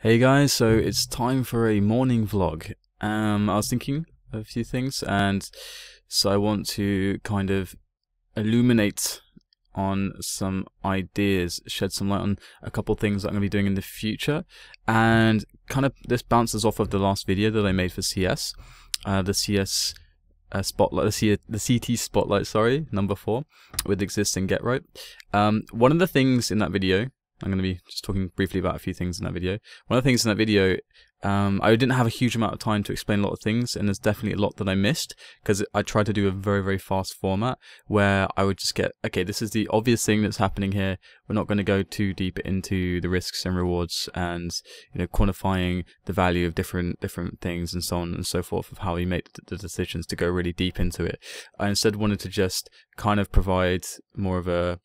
Hey guys, so it's time for a morning vlog. Um, I was thinking a few things, and so I want to kind of illuminate on some ideas, shed some light on a couple things that I'm going to be doing in the future, and kind of this bounces off of the last video that I made for CS, uh, the CS uh, spotlight, the, the CT spotlight, sorry, number four, with Xizt and get right. Um, one of the things in that video I'm going to be just talking briefly about a few things in that video. One of the things in that video, um, I didn't have a huge amount of time to explain a lot of things, and there's definitely a lot that I missed because I tried to do a very, very fast format where I would just get, okay, this is the obvious thing that's happening here. We're not going to go too deep into the risks and rewards and you know quantifying the value of different different things and so on and so forth of how we make the decisions to go really deep into it. I instead wanted to just kind of provide more of a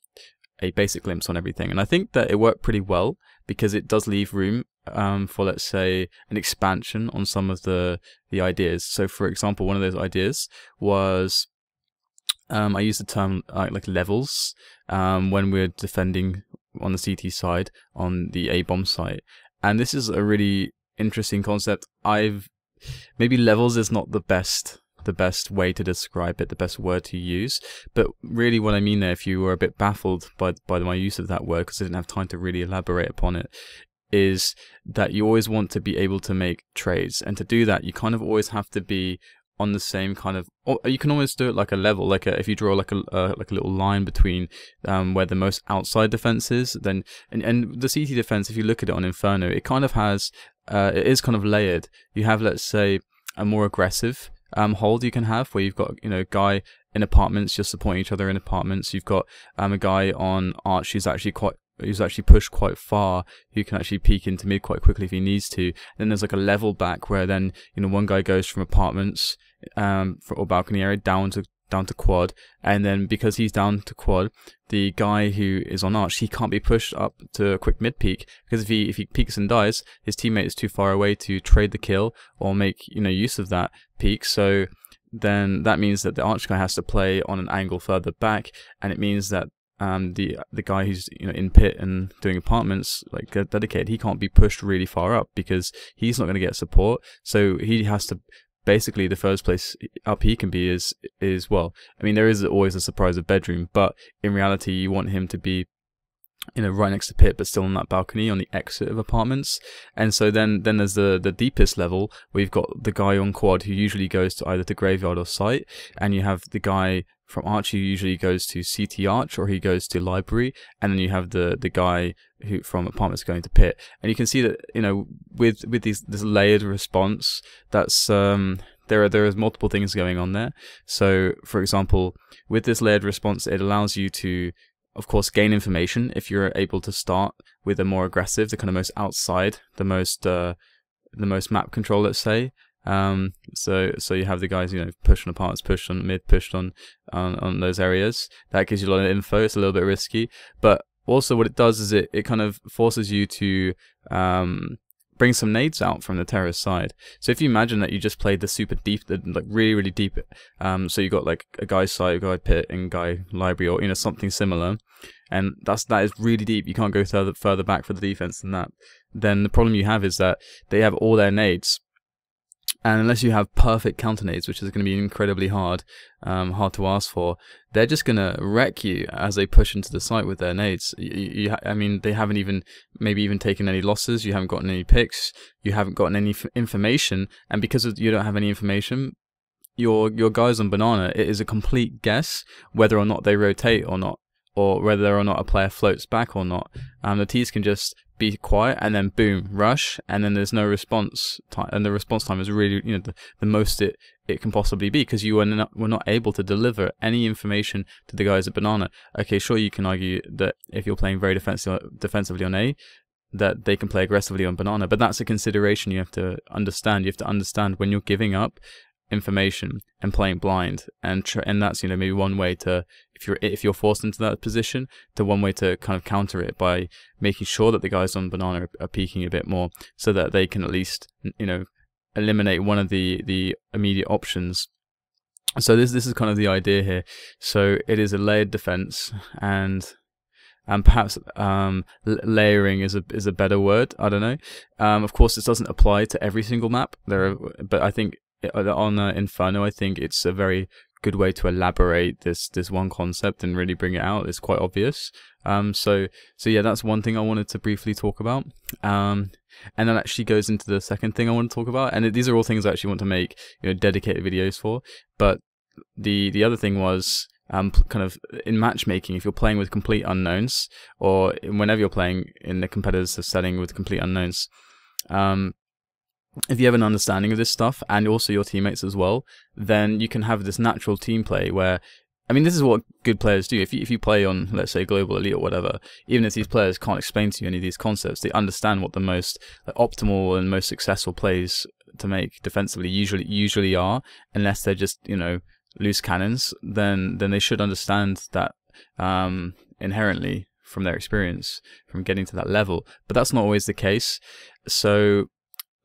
a basic glimpse on everything. And I think that it worked pretty well because it does leave room um, for, let's say, an expansion on some of the, the ideas. So, for example, one of those ideas was um, I used the term uh, like levels um, when we're defending on the CT side on the A bomb site. And this is a really interesting concept. I've maybe levels is not the best the best way to describe it, the best word to use. But really, what I mean there, if you were a bit baffled by by my use of that word because I didn't have time to really elaborate upon it, is that you always want to be able to make trades, and to do that, you kind of always have to be on the same kind of you can almost do it like a level like a, if you draw like a uh, like a little line between um, where the most outside defense is then and, and the CT defense if you look at it on Inferno it kind of has uh, it is kind of layered you have let's say a more aggressive um, hold you can have where you've got you know guy in apartments just supporting each other in apartments. You've got um, a guy on arch who's actually quite who's actually pushed quite far, who can actually peek into mid quite quickly if he needs to. Then there's like a level back where then you know one guy goes from apartments um or balcony area down to down to quad, and then because he's down to quad, the guy who is on arch, he can't be pushed up to a quick mid peek because if he if he peeks and dies, his teammate is too far away to trade the kill or make you know use of that peek. So then that means that the arch guy has to play on an angle further back, and it means that um, the the guy who's you know in pit and doing apartments like dedicated, he can't be pushed really far up because he's not going to get support. So he has to basically the first place up he can be is is well i mean there is always a surprise of bedroom but in reality you want him to be you know right next to pit but still on that balcony on the exit of apartments. And so then then there's the the deepest level. You've got the guy on quad who usually goes to either the graveyard or site and you have the guy from Arch who usually goes to CT Arch or he goes to library and then you have the the guy who from apartments going to pit and you can see that you know with with these this layered response that's um there are there is multiple things going on there so for example with this layered response it allows you to of course gain information if you're able to start with a more aggressive the kind of most outside the most uh the most map control let's say um, so so you have the guys you know push on apartments, push on mid, pushed on, on on those areas. That gives you a lot of info. It's a little bit risky, but also what it does is it, it kind of forces you to um, bring some nades out from the terrorist side. So if you imagine that you just played the super deep, the, like really, really deep, um, so you got like a guy's side, a guy pit, and guy library, or you know something similar, and that's that is really deep. You can't go further further back for the defense than that. Then the problem you have is that they have all their nades, and unless you have perfect counter nades, which is going to be incredibly hard, um, hard to ask for, they're just going to wreck you as they push into the site with their nades. You, you, I mean, they haven't even maybe even taken any losses. You haven't gotten any picks. You haven't gotten any information, and because you don't have any information, your your guys on banana, it is a complete guess whether or not they rotate or not, or whether or not a player floats back or not. Um, the T's can just be quiet and then boom rush and then there's no response time and the response time is really you know the, the most it it can possibly be because you were not were not able to deliver any information to the guys at banana. Okay sure you can argue that if you're playing very defensive, defensively on a that they can play aggressively on banana but that's a consideration you have to understand. You have to understand when you're giving up information and playing blind and tr- and that's you know maybe one way to if you're if you're forced into that position to one way to kind of counter it by making sure that the guys on banana are, are peeking a bit more so that they can at least you know eliminate one of the the immediate options so this this is kind of the idea here so it is a layered defense and and perhaps um, layering is a is a better word. I don't know. Um, of course, this doesn't apply to every single map. There, are, but I think on uh, Inferno, I think it's a very good way to elaborate this this one concept and really bring it out. It's quite obvious. Um, so so yeah, that's one thing I wanted to briefly talk about. Um, and that actually goes into the second thing I want to talk about. And these are all things I actually want to make you know dedicated videos for. But the the other thing was um, kind of in matchmaking, if you're playing with complete unknowns, or whenever you're playing in the competitive setting with complete unknowns, um, if you have an understanding of this stuff and also your teammates as well, then you can have this natural team play where I mean, this is what good players do. If you, if you play on, let's say, Global Elite or whatever, even if these players can't explain to you any of these concepts, they understand what the most optimal and most successful plays to make defensively usually usually are, unless they're just you know loose cannons. Then then they should understand that um, inherently from their experience from getting to that level. But that's not always the case. So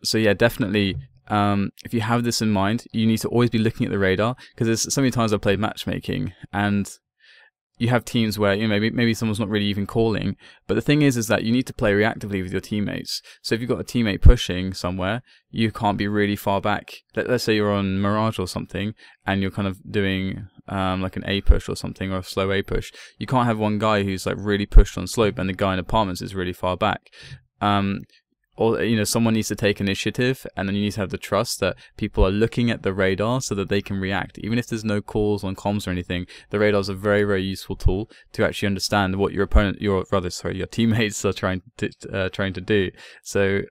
so yeah, definitely. Um, if you have this in mind, you need to always be looking at the radar because there's so many times I've played matchmaking and you have teams where you know maybe maybe someone's not really even calling but the thing is is that you need to play reactively with your teammates so if you've got a teammate pushing somewhere you can't be really far back Let, us say you're on mirage or something and you're kind of doing um, like an a push or something or a slow a push you can't have one guy who's like really pushed on slope and the guy in apartments is really far back um, or you know someone needs to take initiative and then you need to have the trust that people are looking at the radar so that they can react. Even if there's no calls on comms or anything the radar is a very very useful tool to actually understand what your opponent your rather sorry your teammates are trying to uh, trying to do. So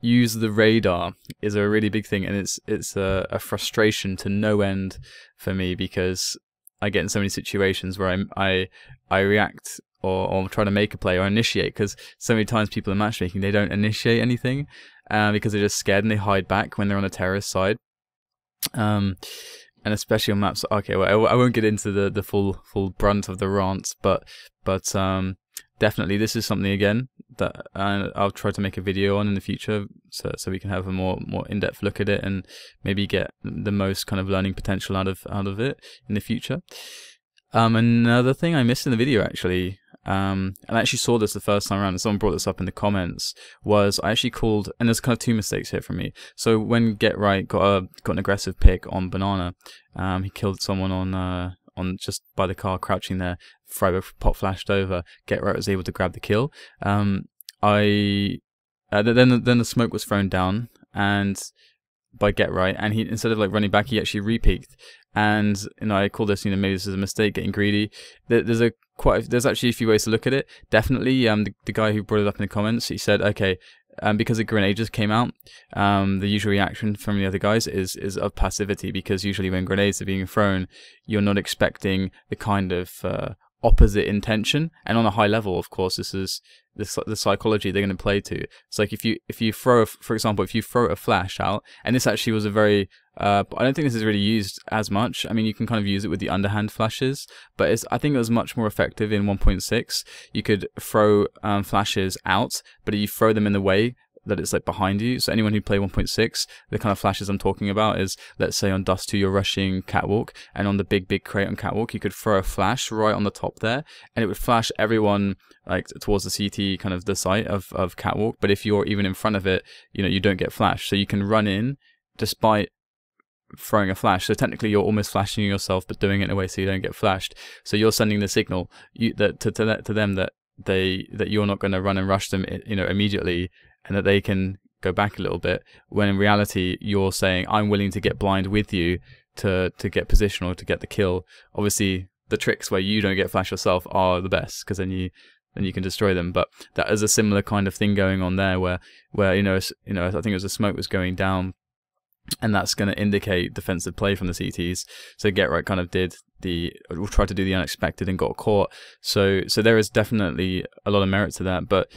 use the radar is a really big thing and it's it's a, a frustration to no end for me because I get in so many situations where I'm, I I react or, or try to make a play or initiate because so many times people in matchmaking they don't initiate anything uh, because they're just scared and they hide back when they're on the terrorist side. Um, and especially on maps. Okay, well, I, I won't get into the, the full full brunt of the rant, but but um, definitely this is something again that uh, I'll try to make a video on in the future, so so we can have a more more in depth look at it and maybe get the most kind of learning potential out of out of it in the future. Um, another thing I missed in the video actually um, and I actually saw this the first time around, and someone brought this up in the comments, was I actually called, and there's kind of two mistakes here for me. So when Get Right got a got an aggressive pick on Banana, um, he killed someone on uh, on just by the car, crouching there. Friberg pop flashed over. Get Right was able to grab the kill. Um, I uh, then then the smoke was thrown down, and by Get Right, and he instead of like running back, he actually repeaked. And you know, I call this, you know, maybe this is a mistake, getting greedy. There's a quite, there's actually a few ways to look at it. Definitely, um, the, the guy who brought it up in the comments, he said, okay, um, because the grenade just came out, um, the usual reaction from the other guys is is of passivity because usually when grenades are being thrown, you're not expecting the kind of uh, opposite intention and on a high level of course this is the, the psychology they're going to play to it's like if you if you throw a, for example if you throw a flash out and this actually was a very uh, i don't think this is really used as much i mean you can kind of use it with the underhand flashes but it's i think it was much more effective in 1.6 you could throw um, flashes out but you throw them in the way that it's like behind you. So anyone who play 1.6, the kind of flashes I'm talking about is, let's say on Dust 2 you're rushing Catwalk, and on the big, big crate on Catwalk, you could throw a flash right on the top there, and it would flash everyone like towards the CT kind of the site of, of Catwalk. But if you're even in front of it, you know, you don't get flash. So you can run in despite throwing a flash. So technically, you're almost flashing yourself, but doing it in a way so you don't get flashed. So you're sending the signal you, that to to, to them that they that you're not going to run and rush them, you know, immediately and that they can go back a little bit when in reality you're saying I'm willing to get blind with you to to get position or to get the kill obviously the tricks where you don't get flash yourself are the best because then you then you can destroy them but that is a similar kind of thing going on there where where you know you know I think it was the smoke was going down and that's going to indicate defensive play from the CTs. So Get Right kind of did the tried to do the unexpected and got caught. So so there is definitely a lot of merit to that. But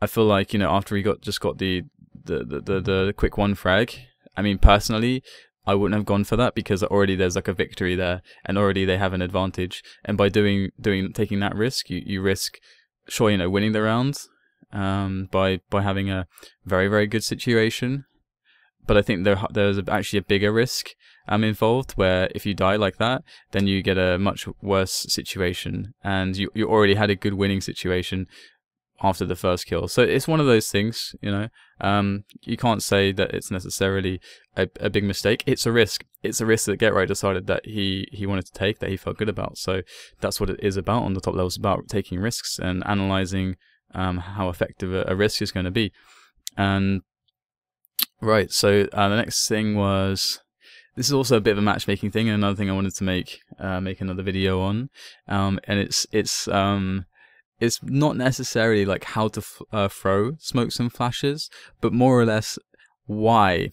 I feel like you know after he got just got the the the the, the quick one frag. I mean personally, I wouldn't have gone for that because already there's like a victory there, and already they have an advantage. And by doing doing taking that risk, you you risk, sure you know winning the round, um, by by having a very very good situation, but I think there there's actually a bigger risk um involved where if you die like that, then you get a much worse situation, and you you already had a good winning situation after the first kill. So it's one of those things, you know. Um, you can't say that it's necessarily a, a big mistake. It's a risk. It's a risk that GeT_RiGhT decided that he he wanted to take, that he felt good about. So that's what it is about on the top level. It's about taking risks and analyzing um, how effective a, a risk is going to be. And right, so uh, the next thing was this is also a bit of a matchmaking thing, and another thing I wanted to make uh, make another video on. Um, and it's it's um, it's not necessarily like how to uh, throw smokes and flashes, but more or less why.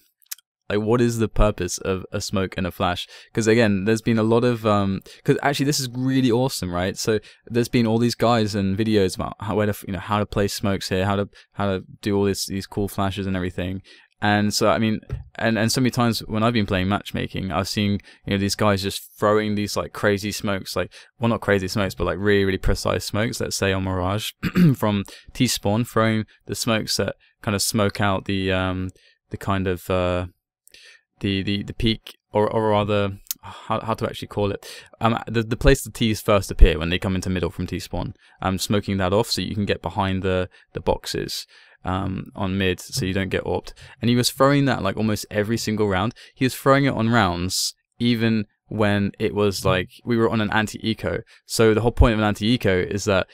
Like, what is the purpose of a smoke and a flash? Because again, there's been a lot of um. Because actually, this is really awesome, right? So there's been all these guys and videos about how where to, you know how to place smokes here, how to how to do all this these cool flashes and everything. And so, I mean, and, and so many times when I've been playing matchmaking, I've seen, you know, these guys just throwing these like crazy smokes, like, well, not crazy smokes, but like really, really precise smokes, let's say on Mirage from T-Spawn, throwing the smokes that kind of smoke out the, um, the kind of, uh, the, the, the peak or, or rather, how, how to actually call it um the, the place the T's first appear when they come into middle from T spawn um smoking that off so you can get behind the the boxes um, on mid so you don't get AWPed. And he was throwing that like almost every single round. He was throwing it on rounds even when it was like we were on an anti-eco. So the whole point of an anti-eco is that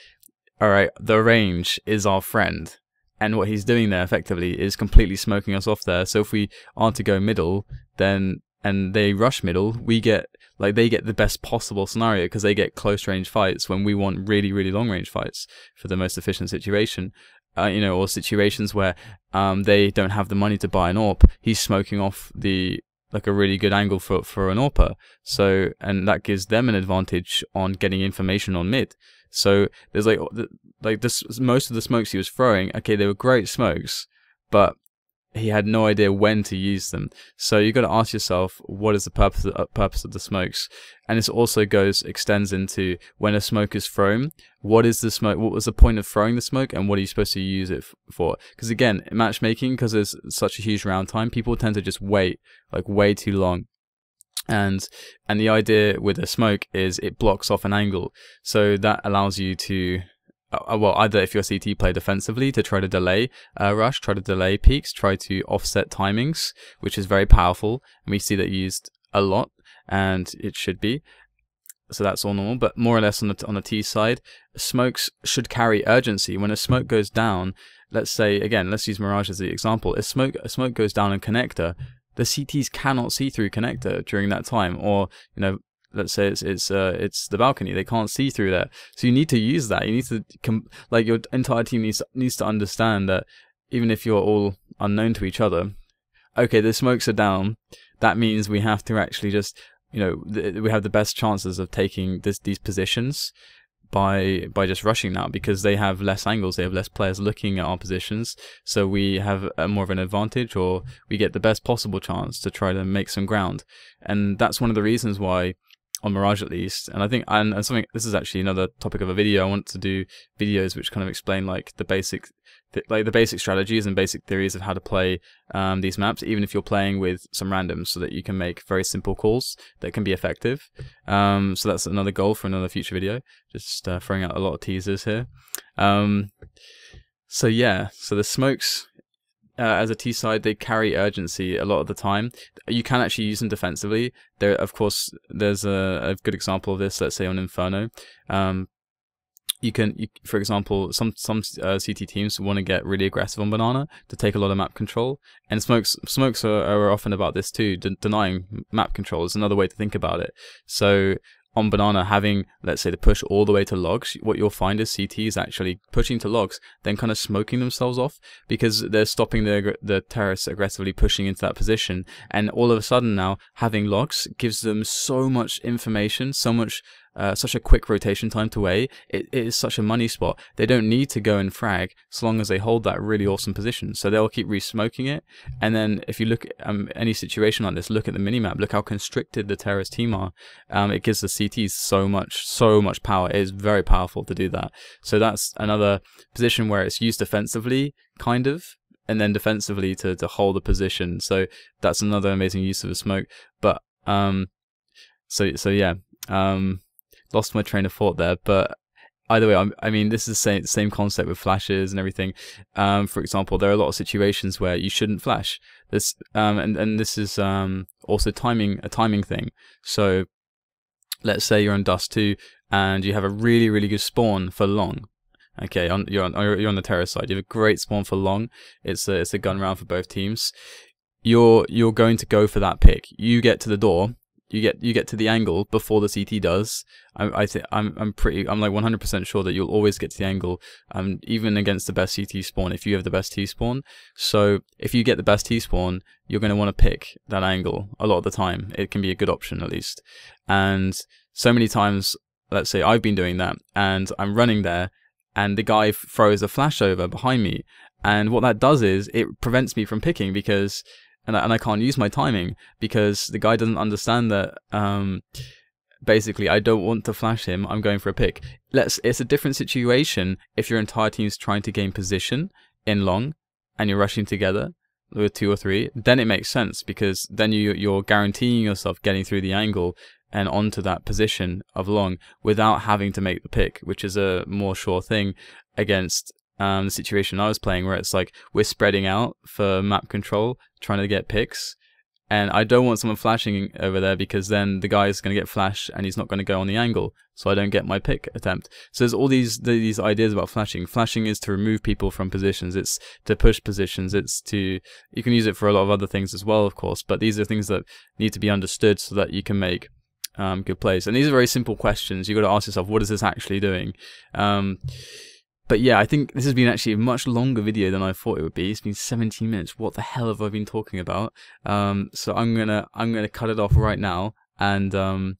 all right, the range is our friend. And what he's doing there effectively is completely smoking us off there. So if we are to go middle, then and they rush middle, we get like they get the best possible scenario because they get close range fights when we want really really long range fights for the most efficient situation uh, you know, or situations where um, they don't have the money to buy an AWP, he's smoking off the like a really good angle for for an AWPer. So and that gives them an advantage on getting information on mid. So there's like like this most of the smokes he was throwing. Okay, they were great smokes, but he had no idea when to use them. So you've got to ask yourself, what is the purpose of, uh, purpose of the smokes? And this also goes extends into when a smoke is thrown. What is the smoke? What was the point of throwing the smoke, and what are you supposed to use it for? Because again, matchmaking, because there's such a huge round time, people tend to just wait like way too long and and the idea with a smoke is it blocks off an angle so that allows you to uh, well, either if your CT play defensively to try to delay uh, rush, try to delay peeks, try to offset timings, which is very powerful, and we see that used a lot, and it should be. So that's all normal, but more or less on the on the T side, smokes should carry urgency. When a smoke goes down, let's say again, let's use Mirage as the example. If smoke a smoke goes down in connector, the CTs cannot see through connector during that time, or you know let's say it's it's uh, it's the balcony they can't see through there so you need to use that. You need to like your entire team needs needs to understand that even if you're all unknown to each other okay the smokes are down. That means we have to actually just you know we have the best chances of taking this these positions by by just rushing now because they have less angles they have less players looking at our positions. So we have a, more of an advantage or we get the best possible chance to try to make some ground. And that's one of the reasons why on Mirage at least. And I think, and, and something, this is actually another topic of a video. I want to do videos which kind of explain like the basic, like the basic strategies and basic theories of how to play um, these maps, even if you're playing with some randoms, so that you can make very simple calls that can be effective. Um, so that's another goal for another future video. Just uh, throwing out a lot of teasers here. Um, so yeah, so the smokes uh, as a T side, they carry urgency a lot of the time. You can actually use them defensively. There, of course, there's a, a good example of this. Let's say on Inferno, um, you can, you, for example, some some uh, CT teams want to get really aggressive on Banana to take a lot of map control, and smokes smokes are, are often about this too. De- denying map control is another way to think about it. So on Banana having, let's say, the push all the way to logs, what you'll find is CT is actually pushing to logs, then kind of smoking themselves off because they're stopping the, the terrorists aggressively pushing into that position. And all of a sudden now, having logs gives them so much information, so much uh, such a quick rotation time to A, it, it is such a money spot. They don't need to go and frag so long as they hold that really awesome position. So they'll keep re-smoking it. And then if you look at um, any situation like this, look at the minimap, look how constricted the terrorist team are. Um, it gives the CTs so much, so much power. It is very powerful to do that. So that's another position where it's used defensively, kind of, and then defensively to to hold a position. So that's another amazing use of a smoke. But um, so so yeah, um, lost my train of thought there, but either way, I'm, i mean, this is the same, same concept with flashes and everything. Um, for example, there are a lot of situations where you shouldn't flash. This, um, and, and this is um, also timing a timing thing. So let's say you're on Dust 2 and you have a really, really good spawn for long. Okay, on, you're on you're on the terror side. You have a great spawn for long. It's a it's a gun round for both teams. You're you're going to go for that pick. You get to the door you get you get to the angle before the CT does. I, I think I'm I'm pretty I'm like 100% sure that you'll always get to the angle, um, even against the best CT spawn if you have the best T spawn. So if you get the best T spawn, you're going to want to pick that angle a lot of the time. It can be a good option at least. And so many times, let's say I've been doing that, and I'm running there, and the guy throws a flash over behind me, and what that does is it prevents me from picking because and I, and I can't use my timing because the guy doesn't understand that. Um, basically, I don't want to flash him. I'm going for a pick. Let's. It's a different situation if your entire team is trying to gain position in long, and you're rushing together with two or three. Then it makes sense because then you you're guaranteeing yourself getting through the angle and onto that position of long without having to make the pick, which is a more sure thing against um, the situation I was playing where it's like we're spreading out for map control, trying to get picks. And I don't want someone flashing over there because then the guy is going to get flash and he's not going to go on the angle, so I don't get my pick attempt. So there's all these these ideas about flashing. Flashing is to remove people from positions. It's to push positions. It's to you can use it for a lot of other things as well, of course. But these are things that need to be understood so that you can make um, good plays. And these are very simple questions. You've got to ask yourself, what is this actually doing? Um, but yeah, I think this has been actually a much longer video than I thought it would be. It's been 17 minutes. What the hell have I been talking about? Um, so I'm gonna I'm gonna cut it off right now. And um,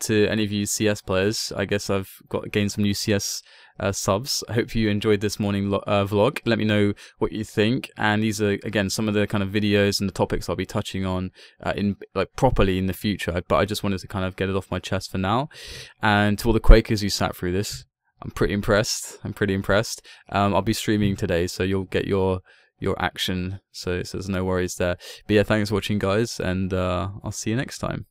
to any of you CS players, I guess I've got gained some new CS uh, subs. I hope you enjoyed this morning uh, vlog. Let me know what you think. And these are again some of the kind of videos and the topics I'll be touching on uh, in like properly in the future. But I just wanted to kind of get it off my chest for now. And to all the Quakers who sat through this, I'm pretty impressed. I'm pretty impressed. Um, I'll be streaming today, so you'll get your your action. So, so there's no worries there. But yeah, thanks for watching, guys, and uh, I'll see you next time.